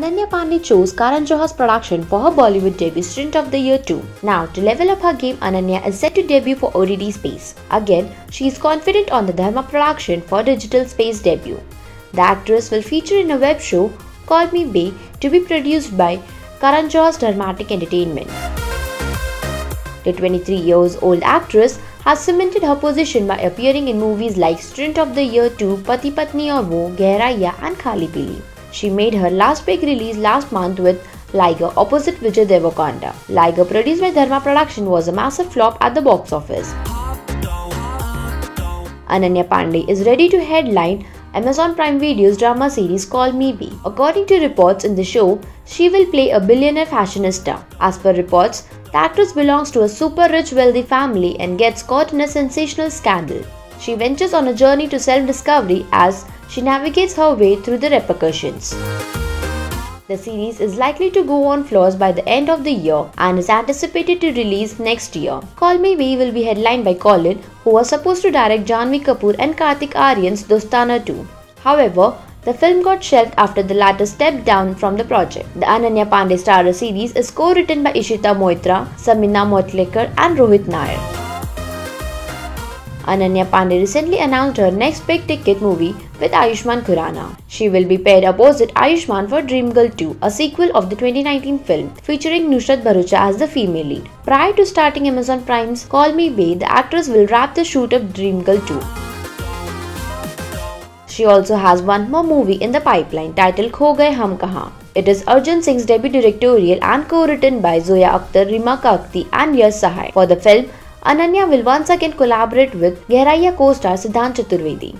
Ananya Panday chose Karan Johar's production for her Bollywood debut Student of the Year 2. Now, to level up her game, Ananya is set to debut for OTT Space. Again, she is confident on the Dharma production for Digital Space debut. The actress will feature in a web show called Me Bae to be produced by Karan Johar's Dharmatic Entertainment. The 23 years old actress has cemented her position by appearing in movies like Student of the Year 2, Pati Patni Aur Wo, Gehraiya and Khali Pili. She made her last big release last month with Liger opposite Vijay Deverakonda. Liger produced by Dharma Production was a massive flop at the box office. Ananya Panday is ready to headline Amazon Prime Video's drama series called Me Bae. According to reports in the show, she will play a billionaire fashionista. As per reports, the actress belongs to a super rich wealthy family and gets caught in a sensational scandal. She ventures on a journey to self discovery as she navigates her way through the repercussions. The series is likely to go on floors by the end of the year and is anticipated to release next year. Call Me Bae will be headlined by Collin, who was supposed to direct Janhvi Kapoor and Kartik Aaryan's Dostana 2. However, the film got shelved after the latter stepped down from the project. The Ananya Panday starrer series is co-written by Ishita Moitra, Samina Motlekar and Rohit Nair. Ananya Panday recently announced her next big ticket movie with Ayushmann Khurrana. She will be paired opposite Ayushmann for Dream Girl 2, a sequel of the 2019 film featuring Nushrratt Bharuccha as the female lead. Prior to starting Amazon Prime's Call Me Bae, the actress will wrap the shoot of Dream Girl 2. She also has one more movie in the pipeline titled Kho Gaye Hum Kahan. It is Arjun Singh's debut directorial and co-written by Zoya Akhtar, Reema Kagti and Yash Sahai. For the film, Ananya will once again collaborate with Gehraiya co-star Siddhant Chaturvedi.